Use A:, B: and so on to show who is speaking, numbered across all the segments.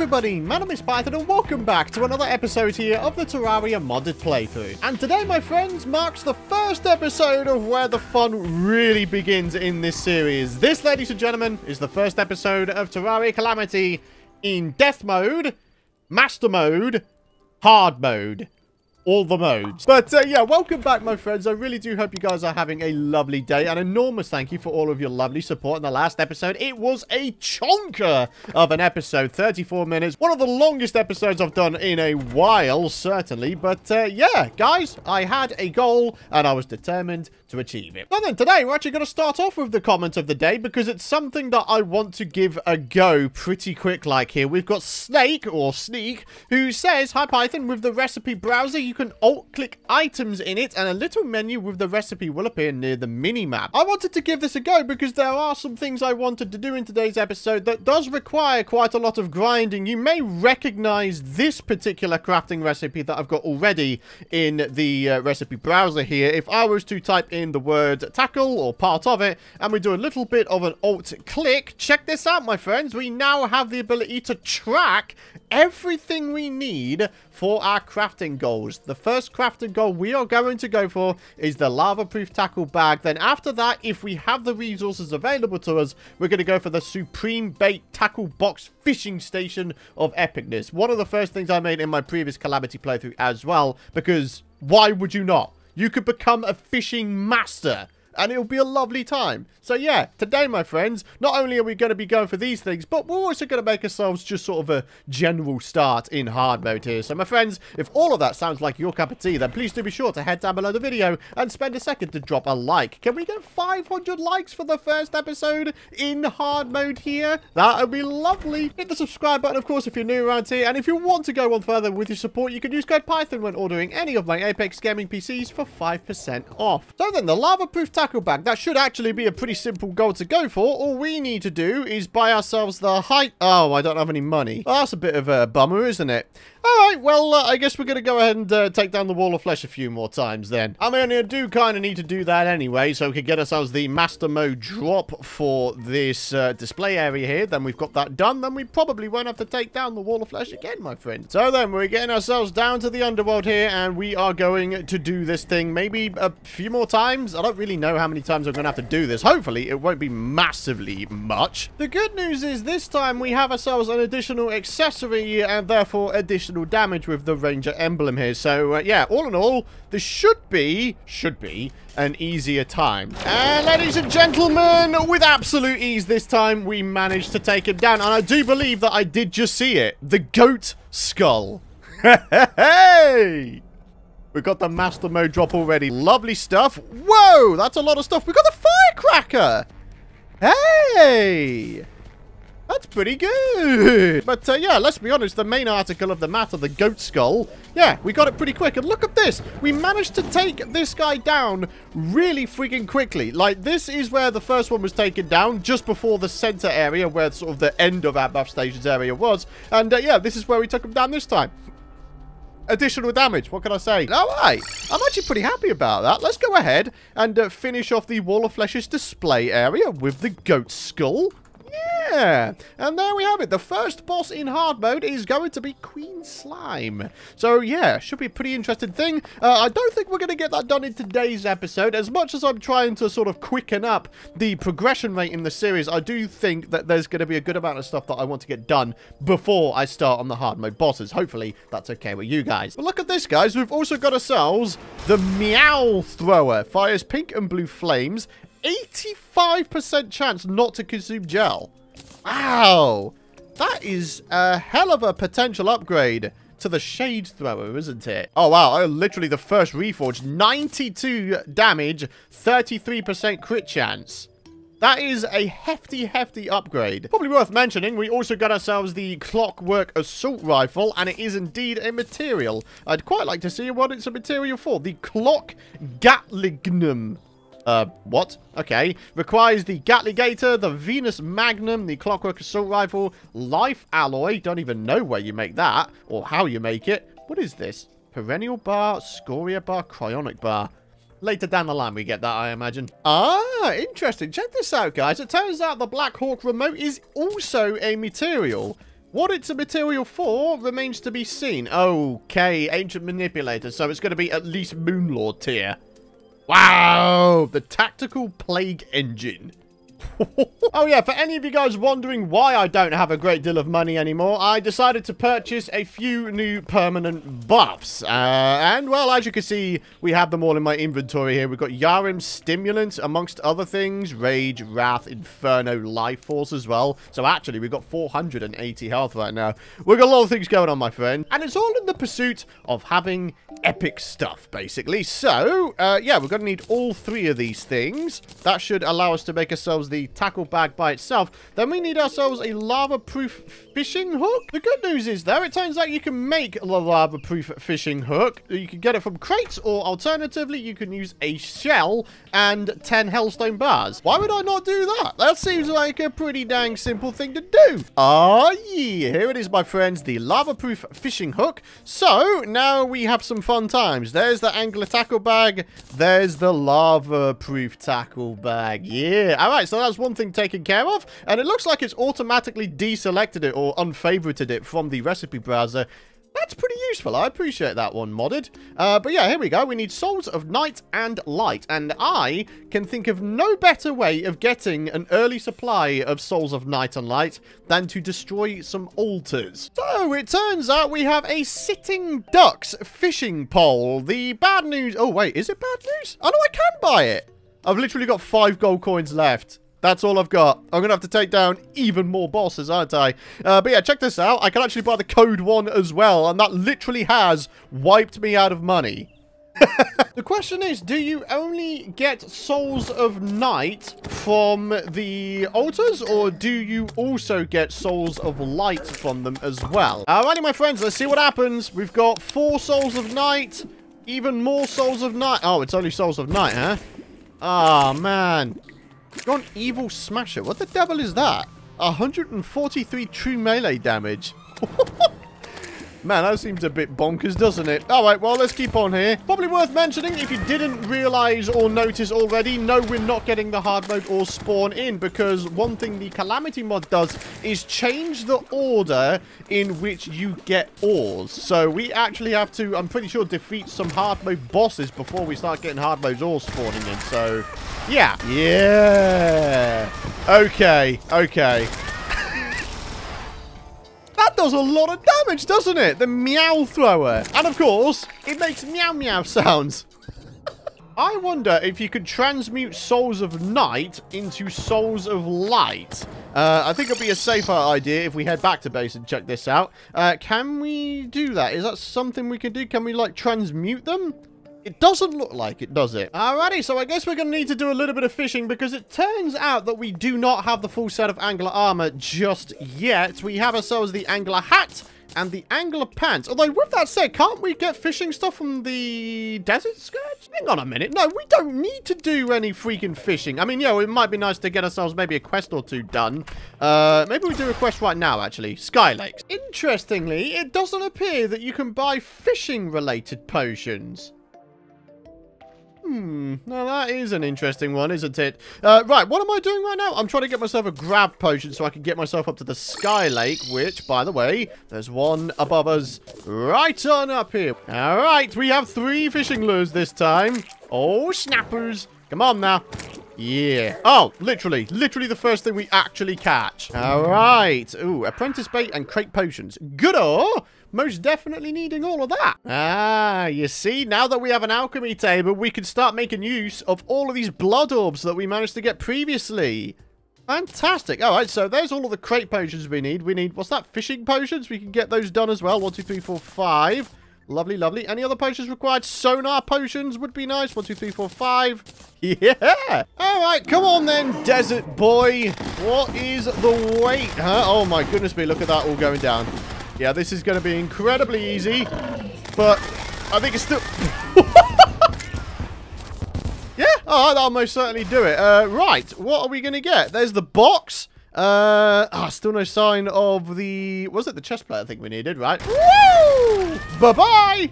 A: everybody, my name is Python and welcome back to another episode here of the Terraria modded playthrough. And today, my friends, marks the first episode of where the fun really begins in this series. This, ladies and gentlemen, is the first episode of Terraria Calamity in Death Mode, Master Mode, Hard Mode all the modes. But uh, yeah, welcome back, my friends. I really do hope you guys are having a lovely day. An enormous thank you for all of your lovely support in the last episode. It was a chonker of an episode, 34 minutes. One of the longest episodes I've done in a while, certainly. But uh, yeah, guys, I had a goal and I was determined to achieve it. So then today, we're actually going to start off with the comment of the day because it's something that I want to give a go pretty quick like here. We've got Snake, or Sneak, who says, Hi Python, with the recipe browser, you can alt-click items in it and a little menu with the recipe will appear near the mini-map. I wanted to give this a go because there are some things I wanted to do in today's episode that does require quite a lot of grinding. You may recognize this particular crafting recipe that I've got already in the uh, recipe browser here. If I was to type in the word tackle or part of it, and we do a little bit of an alt click. Check this out, my friends. We now have the ability to track everything we need for our crafting goals. The first crafting goal we are going to go for is the lava-proof tackle bag. Then after that, if we have the resources available to us, we're going to go for the supreme bait tackle box fishing station of epicness. One of the first things I made in my previous Calamity playthrough as well, because why would you not? You could become a fishing master and it'll be a lovely time. So yeah, today, my friends, not only are we going to be going for these things, but we're also going to make ourselves just sort of a general start in hard mode here. So my friends, if all of that sounds like your cup of tea, then please do be sure to head down below the video and spend a second to drop a like. Can we get 500 likes for the first episode in hard mode here? That would be lovely. Hit the subscribe button, of course, if you're new around here. And if you want to go on further with your support, you can use code Python when ordering any of my Apex Gaming PCs for 5% off. So then, the lava-proof tackle that should actually be a pretty simple goal to go for. All we need to do is buy ourselves the height. Oh, I don't have any money. That's a bit of a bummer, isn't it? All right, well, uh, I guess we're going to go ahead and uh, take down the wall of flesh a few more times then. I mean, I do kind of need to do that anyway, so we can get ourselves the master mode drop for this uh, display area here. Then we've got that done. Then we probably won't have to take down the wall of flesh again, my friend. So then we're getting ourselves down to the underworld here, and we are going to do this thing maybe a few more times. I don't really know how many times I'm going to have to do this. Hopefully, it won't be massively much. The good news is this time we have ourselves an additional accessory and therefore additional additional damage with the Ranger emblem here. So, uh, yeah, all in all, this should be, should be, an easier time. And ladies and gentlemen, with absolute ease this time, we managed to take him down. And I do believe that I did just see it. The goat skull. hey! We got the master mode drop already. Lovely stuff. Whoa, that's a lot of stuff. We got the firecracker. Hey! That's pretty good. But uh, yeah, let's be honest, the main article of the matter, the goat skull, yeah, we got it pretty quick. And look at this. We managed to take this guy down really freaking quickly. Like, this is where the first one was taken down, just before the center area, where sort of the end of our buff stations area was. And uh, yeah, this is where we took him down this time additional damage. What can I say? All right. I'm actually pretty happy about that. Let's go ahead and uh, finish off the Wall of Flesh's display area with the goat skull. Yeah, and there we have it. The first boss in hard mode is going to be Queen Slime. So yeah, should be a pretty interesting thing. Uh, I don't think we're going to get that done in today's episode. As much as I'm trying to sort of quicken up the progression rate in the series, I do think that there's going to be a good amount of stuff that I want to get done before I start on the hard mode bosses. Hopefully, that's okay with you guys. But look at this, guys. We've also got ourselves the Meow Thrower. Fires pink and blue flames 85% chance not to consume gel. Wow. That is a hell of a potential upgrade to the Shade Thrower, isn't it? Oh, wow. Oh, literally the first Reforged. 92 damage, 33% crit chance. That is a hefty, hefty upgrade. Probably worth mentioning, we also got ourselves the Clockwork Assault Rifle, and it is indeed a material. I'd quite like to see what it's a material for. The Clock Gatlignum. Uh, what? Okay. Requires the Gatligator, the Venus Magnum, the Clockwork Assault Rifle, Life Alloy. Don't even know where you make that or how you make it. What is this? Perennial Bar, Scoria Bar, Cryonic Bar. Later down the line we get that, I imagine. Ah, interesting. Check this out, guys. It turns out the Black Hawk remote is also a material. What it's a material for remains to be seen. Okay, Ancient Manipulator, so it's going to be at least Moonlord tier. Wow, the Tactical Plague Engine. oh yeah, for any of you guys wondering why I don't have a great deal of money anymore, I decided to purchase a few new permanent buffs. Uh, and, well, as you can see, we have them all in my inventory here. We've got Yharim Stimulant, amongst other things. Rage, Wrath, Inferno, Life Force as well. So, actually, we've got 480 health right now. We've got a lot of things going on, my friend. And it's all in the pursuit of having epic stuff, basically. So, uh, yeah, we're going to need all three of these things. That should allow us to make ourselves the tackle bag by itself. Then we need ourselves a lava-proof fishing hook. The good news is, though, it turns out you can make a lava-proof fishing hook. You can get it from crates, or alternatively, you can use a shell and 10 hellstone bars. Why would I not do that? That seems like a pretty dang simple thing to do. Ah, yeah. Here it is, my friends, the lava-proof fishing hook. So, now we have some fun times. There's the angler tackle bag. There's the lava-proof tackle bag. Yeah. All right, so that's one thing taken care of. And it looks like it's automatically deselected it or unfavorited it from the recipe browser. That's pretty useful. I appreciate that one modded. Uh, but yeah, here we go. We need Souls of Night and Light. And I can think of no better way of getting an early supply of Souls of Night and Light than to destroy some altars. So it turns out we have a Sitting Ducks fishing pole. The bad news... Oh, wait. Is it bad news? Oh, no, I can buy it. I've literally got five gold coins left. That's all I've got. I'm going to have to take down even more bosses, aren't I? Uh, but yeah, check this out. I can actually buy the code one as well, and that literally has wiped me out of money. the question is, do you only get Souls of Night from the altars, or do you also get Souls of Light from them as well? Alrighty, my friends, let's see what happens. We've got four Souls of Night, even more Souls of Night. Oh, it's only Souls of Night, huh? Ah, oh, man. Got an evil smasher. What the devil is that? 143 true melee damage. Man, that seems a bit bonkers, doesn't it? Alright, well, let's keep on here. Probably worth mentioning, if you didn't realize or notice already, no, we're not getting the hard mode or spawn in, because one thing the Calamity mod does is change the order in which you get ores. So we actually have to, I'm pretty sure, defeat some hard mode bosses before we start getting hard mode ores spawning in. So, yeah. Yeah. Okay, okay. Does a lot of damage, doesn't it? The meow thrower. And of course, it makes meow meow sounds. I wonder if you could transmute Souls of Night into Souls of Light. Uh, I think it'd be a safer idea if we head back to base and check this out. Uh, can we do that? Is that something we can do? Can we, like, transmute them? It doesn't look like it, does it? Alrighty, so I guess we're going to need to do a little bit of fishing because it turns out that we do not have the full set of angler armor just yet. We have ourselves the angler hat and the angler pants. Although, with that said, can't we get fishing stuff from the desert scourge? Hang on a minute. No, we don't need to do any freaking fishing. I mean, yeah, it might be nice to get ourselves maybe a quest or two done. Uh, maybe we do a quest right now, actually. Sky Lakes. Interestingly, it doesn't appear that you can buy fishing-related potions. Hmm, now that is an interesting one, isn't it? Uh, right, what am I doing right now? I'm trying to get myself a grab potion so I can get myself up to the Sky Lake, which, by the way, there's one above us right on up here. All right, we have three fishing lures this time. Oh, snappers. Come on now. Yeah. Oh, literally. Literally the first thing we actually catch. All right. Ooh, apprentice bait and crate potions. Good -o most definitely needing all of that. Ah, you see, now that we have an alchemy table, we can start making use of all of these blood orbs that we managed to get previously. Fantastic. All right, so there's all of the crate potions we need. We need, what's that, fishing potions? We can get those done as well. One, two, three, four, five. Lovely, lovely. Any other potions required? Sonar potions would be nice. One, two, three, four, five. Yeah. All right, come on then, desert boy. What is the weight, huh? Oh my goodness me, look at that all going down. Yeah, this is going to be incredibly easy, but I think it's still... yeah, oh, that'll most certainly do it. Uh, right, what are we going to get? There's the box. Uh, ah, still no sign of the... Was it the chest plate I think we needed, right? Woo! Bye-bye!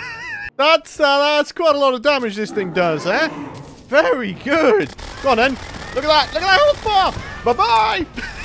A: that's, uh, that's quite a lot of damage this thing does, eh? Very good. Go on, then. Look at that. Look at that health bar. Bye-bye.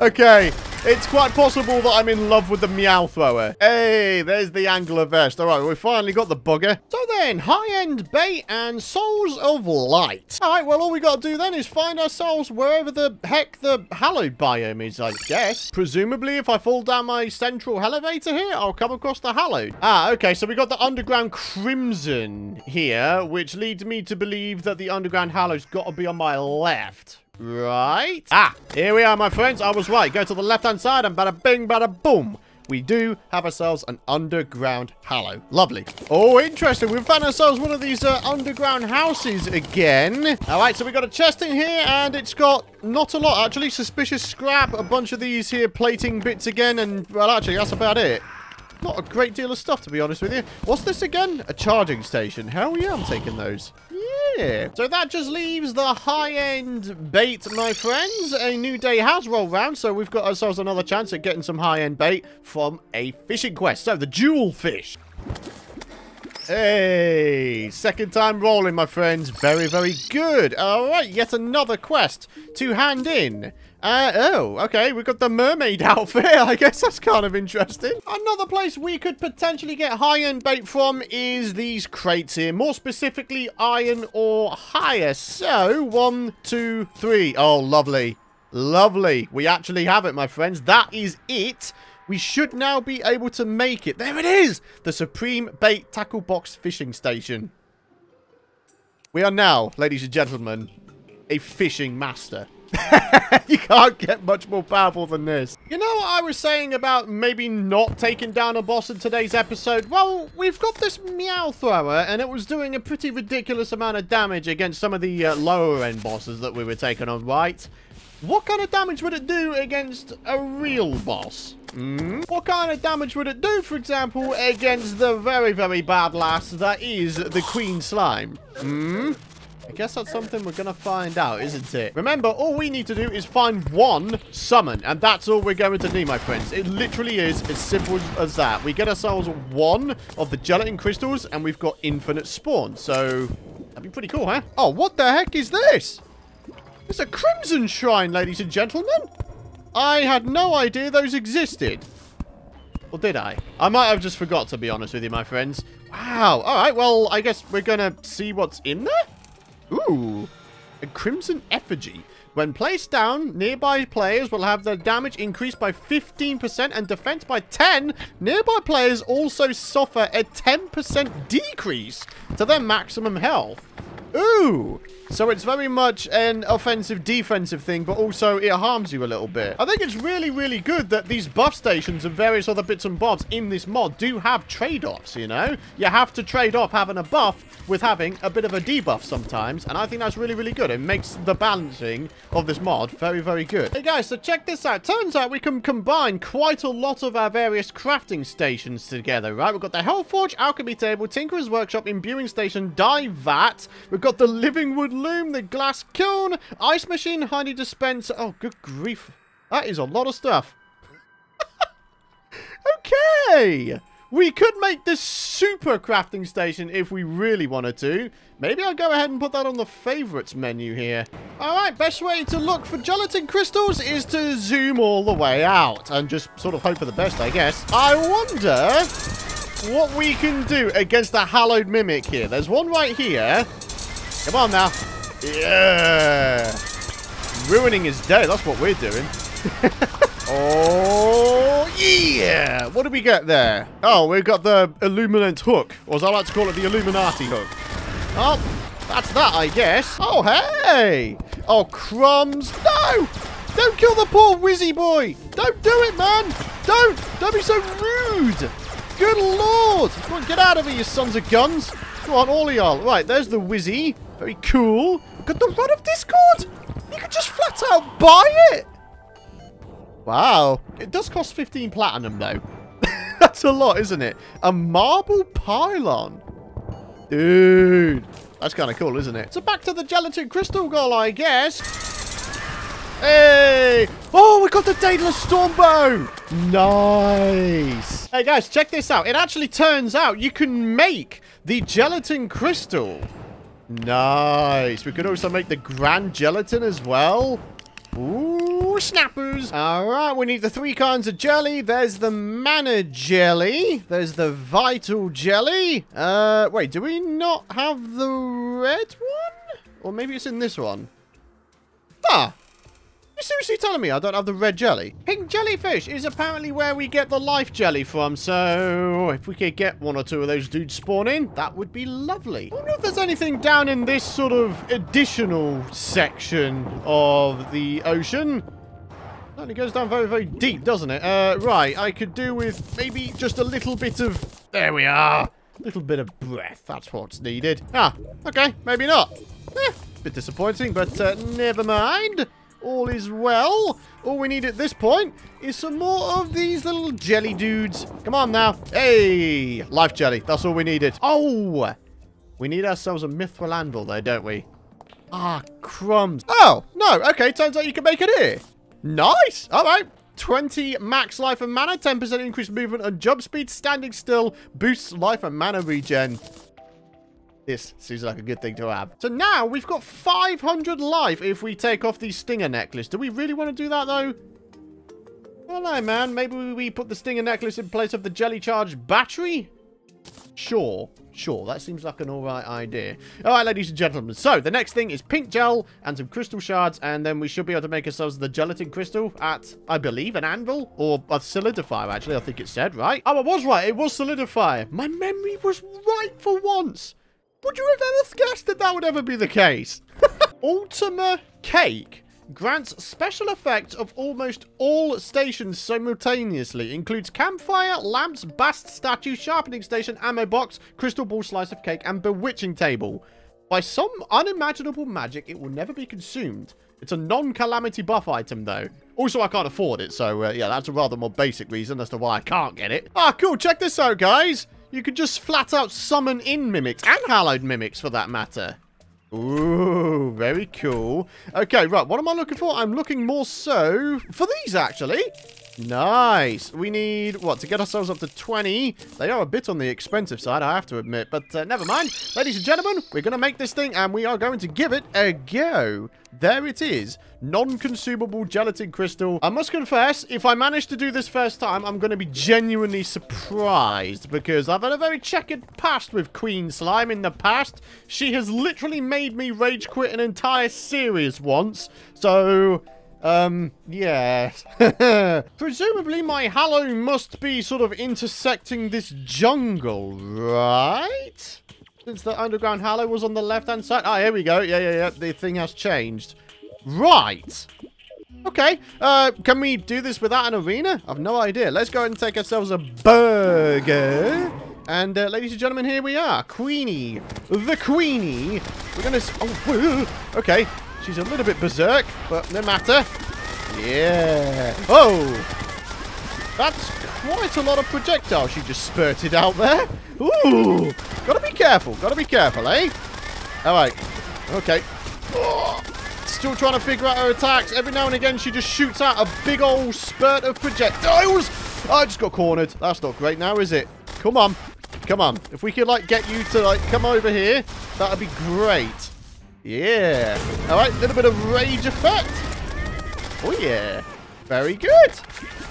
A: Okay, it's quite possible that I'm in love with the Meow Thrower. Hey, there's the Angler Vest. All right, we finally got the bugger. So then, high-end bait and Souls of Light. All right, well, all we got to do then is find ourselves wherever the heck the hallowed biome is, I guess. Presumably, if I fall down my central elevator here, I'll come across the hallowed. Ah, okay, so we got the underground crimson here, which leads me to believe that the underground hallowed's got to be on my left. Right. Ah, here we are, my friends. I was right. Go to the left-hand side and bada bing, bada boom. We do have ourselves an underground hallow. Lovely. Oh, interesting. We've found ourselves one of these uh, underground houses again. All right, so we got a chest in here, and it's got not a lot, actually. Suspicious scrap, a bunch of these here plating bits again, and, well, actually, that's about it. Not a great deal of stuff, to be honest with you. What's this again? A charging station. Hell yeah, I'm taking those. Yeah. So that just leaves the high-end bait, my friends. A new day has rolled round, so we've got ourselves another chance at getting some high-end bait from a fishing quest. So, the jewel fish. Hey, second time rolling, my friends. Very, very good. All right, yet another quest to hand in. Uh, oh, okay, we've got the mermaid outfit. I guess that's kind of interesting. Another place we could potentially get high-end bait from is these crates here. More specifically, iron or higher. So, one, two, three. Oh, lovely. Lovely. We actually have it, my friends. That is it. We should now be able to make it. There it is! The Supreme Bait Tackle Box Fishing Station. We are now, ladies and gentlemen, a fishing master. you can't get much more powerful than this. You know what I was saying about maybe not taking down a boss in today's episode? Well, we've got this Meow Thrower, and it was doing a pretty ridiculous amount of damage against some of the uh, lower-end bosses that we were taking on, right? What kind of damage would it do against a real boss? Mm? What kind of damage would it do, for example, against the very, very bad lass that is the Queen Slime? Hmm? I guess that's something we're going to find out, isn't it? Remember, all we need to do is find one summon, and that's all we're going to need, my friends. It literally is as simple as that. We get ourselves one of the gelatin crystals, and we've got infinite spawn. So, that'd be pretty cool, huh? Oh, what the heck is this? It's a crimson shrine, ladies and gentlemen. I had no idea those existed. Or did I? I might have just forgot, to be honest with you, my friends. Wow. All right, well, I guess we're going to see what's in there? Ooh, a Crimson Effigy. When placed down, nearby players will have their damage increased by 15% and defense by 10. Nearby players also suffer a 10% decrease to their maximum health. Ooh, so it's very much an offensive defensive thing, but also it harms you a little bit. I think it's really, really good that these buff stations and various other bits and bobs in this mod do have trade-offs, you know? You have to trade off having a buff with having a bit of a debuff sometimes, and I think that's really, really good. It makes the balancing of this mod very, very good. Hey guys, so check this out. Turns out we can combine quite a lot of our various crafting stations together, right? We've got the Hellforge, Alchemy Table, Tinkerer's Workshop, Imbuing Station, Dye Vat. We've got the Living Wood loom, the glass kiln, ice machine, honey dispenser. Oh, good grief. That is a lot of stuff. okay. We could make this super crafting station if we really wanted to. Maybe I'll go ahead and put that on the favorites menu here. Alright, best way to look for gelatin crystals is to zoom all the way out and just sort of hope for the best, I guess. I wonder what we can do against the hallowed mimic here. There's one right here. Come on now. Yeah. Ruining his day. That's what we're doing. oh, yeah. What did we get there? Oh, we've got the Illuminant hook. Or as I like to call it, the Illuminati hook. Oh, that's that, I guess. Oh, hey. Oh, crumbs. No. Don't kill the poor Wizzy boy. Don't do it, man. Don't. Don't be so rude. Good lord. Come on, get out of here, you sons of guns. Come on, all of y'all. Right, there's the Wizzy. Very cool. We've got the Rod of Discord. You could just flat out buy it. Wow. It does cost 15 platinum, though. That's a lot, isn't it? A marble pylon. Dude. That's kind of cool, isn't it? So back to the gelatin crystal goal, I guess. Hey! Oh, we got the Daedalus Stormbow! Nice! Hey guys, check this out. It actually turns out you can make the gelatin crystal Nice. We could also make the Grand Gelatin as well. Ooh, snappers. All right, we need the three kinds of jelly. There's the mana jelly. There's the vital jelly. Uh, wait, do we not have the red one? Or maybe it's in this one. Ah, you seriously telling me I don't have the red jelly? Pink jellyfish is apparently where we get the life jelly from, so if we could get one or two of those dudes spawning, that would be lovely. I wonder if there's anything down in this sort of additional section of the ocean. It goes down very, very deep, doesn't it? Uh, right, I could do with maybe just a little bit of... There we are. A little bit of breath. That's what's needed. Ah, okay, maybe not. Eh, bit disappointing, but uh, never mind. All is well. All we need at this point is some more of these little jelly dudes. Come on now. Hey, life jelly. That's all we needed. Oh, we need ourselves a mithril anvil though, don't we? Ah, crumbs. Oh, no. Okay, turns out you can make it here. Nice. All right. 20 max life and mana, 10% increased movement and jump speed, standing still, boosts life and mana regen. This seems like a good thing to have. So now we've got 500 life if we take off the stinger necklace. Do we really want to do that, though? Don't know, man. Maybe we put the stinger necklace in place of the jelly charged battery? Sure. Sure, that seems like an alright idea. Alright, ladies and gentlemen. So, the next thing is pink gel and some crystal shards, and then we should be able to make ourselves the gelatin crystal at, I believe, an anvil? Or a solidifier, actually, I think it said, right? Oh, I was right. It was solidifier. My memory was right for once. Would you have ever guessed that that would ever be the case? Ultima Cake grants special effects of almost all stations simultaneously. Includes campfire, lamps, bast statue, sharpening station, ammo box, crystal ball slice of cake, and bewitching table. By some unimaginable magic, it will never be consumed. It's a non-calamity buff item, though. Also, I can't afford it, so uh, yeah, that's a rather more basic reason as to why I can't get it. Ah, cool. Check this out, guys. You could just flat out summon in mimics, and hallowed mimics for that matter. Ooh, very cool. Okay, right, what am I looking for? I'm looking more so for these, actually. Nice. We need, what, to get ourselves up to 20. They are a bit on the expensive side, I have to admit. But uh, never mind. Ladies and gentlemen, we're going to make this thing and we are going to give it a go. There it is. Non-consumable gelatin crystal. I must confess, if I manage to do this first time, I'm going to be genuinely surprised because I've had a very checkered past with Queen Slime in the past. She has literally made me rage quit an entire series once. So um, yes. Presumably my Hallow must be sort of intersecting this jungle, right? Since the underground Hallow was on the left-hand side. Ah, here we go. Yeah, yeah, yeah. The thing has changed. Right. Okay. Uh, can we do this without an arena? I've no idea. Let's go ahead and take ourselves a burger. And, uh, ladies and gentlemen, here we are. Queenie. The Queenie. We're to... Oh, okay. She's a little bit berserk, but no matter. Yeah. Oh! That's quite a lot of projectiles she just spurted out there. Ooh! Gotta be careful. Gotta be careful, eh? Alright. Okay. Oh, still trying to figure out her attacks. Every now and again, she just shoots out a big old spurt of projectiles. Oh, I just got cornered. That's not great now, is it? Come on. Come on. If we could, like, get you to, like, come over here, that would be great. Yeah. All right, a little bit of rage effect. Oh, yeah. Very good.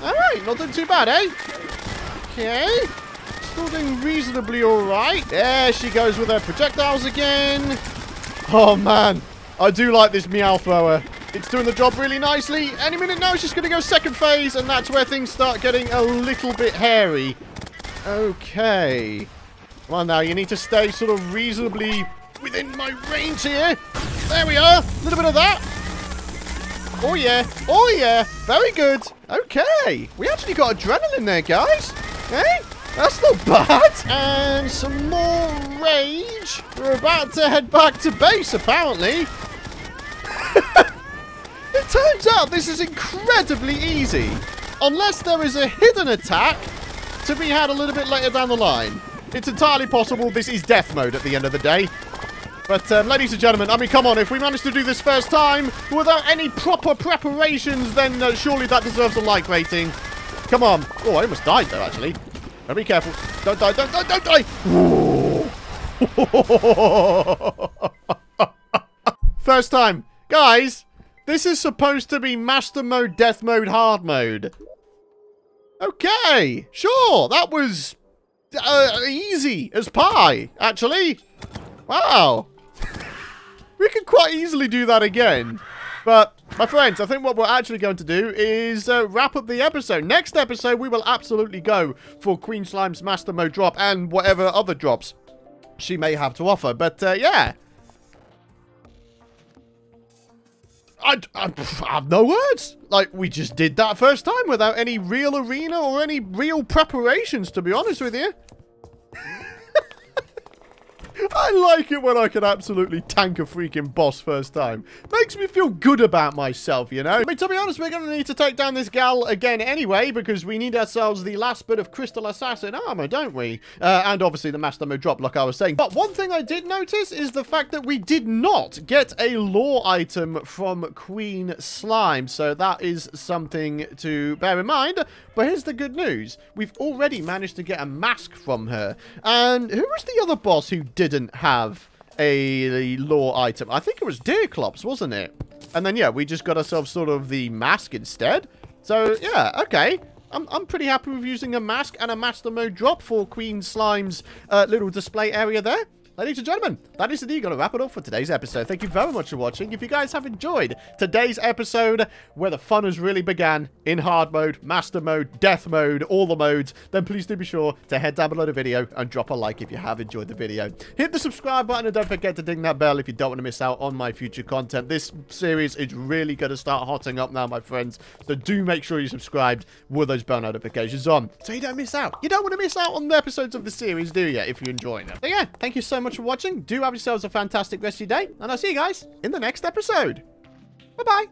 A: All right, not doing too bad, eh? Okay. Still doing reasonably all right. There she goes with her projectiles again. Oh, man. I do like this Meow Thrower. It's doing the job really nicely. Any minute now, it's just going to go second phase, and that's where things start getting a little bit hairy. Okay. Come on now, you need to stay sort of reasonably within my range here. There we are. A little bit of that. Oh, yeah. Oh, yeah. Very good. Okay. We actually got adrenaline there, guys. Hey? That's not bad. And some more rage. We're about to head back to base, apparently. it turns out this is incredibly easy. Unless there is a hidden attack to be had a little bit later down the line. It's entirely possible this is death mode at the end of the day. But, um, ladies and gentlemen, I mean, come on, if we manage to do this first time without any proper preparations, then uh, surely that deserves a like rating. Come on. Oh, I almost died, though, actually. Now be careful. Don't die, don't die, don't die! first time. Guys, This is supposed to be Master Mode, Death Mode, Hard Mode. Okay, sure. That was uh, easy as pie, actually. Wow. We could quite easily do that again. But, my friends, I think what we're actually going to do is uh, wrap up the episode. Next episode, we will absolutely go for Queen Slime's Master Mode drop and whatever other drops she may have to offer. But, uh, yeah. I, I, I, have no words. Like, we just did that first time without any real arena or any real preparations, to be honest with you. I like it when I can absolutely tank a freaking boss first time. Makes me feel good about myself, you know? I mean, to be honest, we're going to need to take down this gal again anyway, because we need ourselves the last bit of Crystal Assassin armor, don't we? Uh, and obviously the Master Mode drop, like I was saying. But one thing I did notice is the fact that we did not get a lore item from Queen Slime, so that is something to bear in mind. But here's the good news. We've already managed to get a mask from her. And who was the other boss who did have a lore item. I think it was Deerclops, wasn't it? And then, yeah, we just got ourselves sort of the mask instead. So, yeah, okay. I'm, I'm pretty happy with using a mask and a master mode drop for Queen Slime's uh, little display area there. Ladies and gentlemen, that is indeed going to wrap it up for today's episode. Thank you very much for watching. If you guys have enjoyed today's episode, where the fun has really began in hard mode, master mode, death mode, all the modes, then please do be sure to head down below the video and drop a like if you have enjoyed the video. Hit the subscribe button and don't forget to ding that bell if you don't want to miss out on my future content. This series is really going to start hotting up now, my friends. So do make sure you're subscribed with those bell notifications on so you don't miss out. You don't want to miss out on the episodes of the series, do you, if you're enjoying it? Yeah, thank you so much for watching. Do have yourselves a fantastic rest of your day, and I'll see you guys in the next episode. Bye-bye.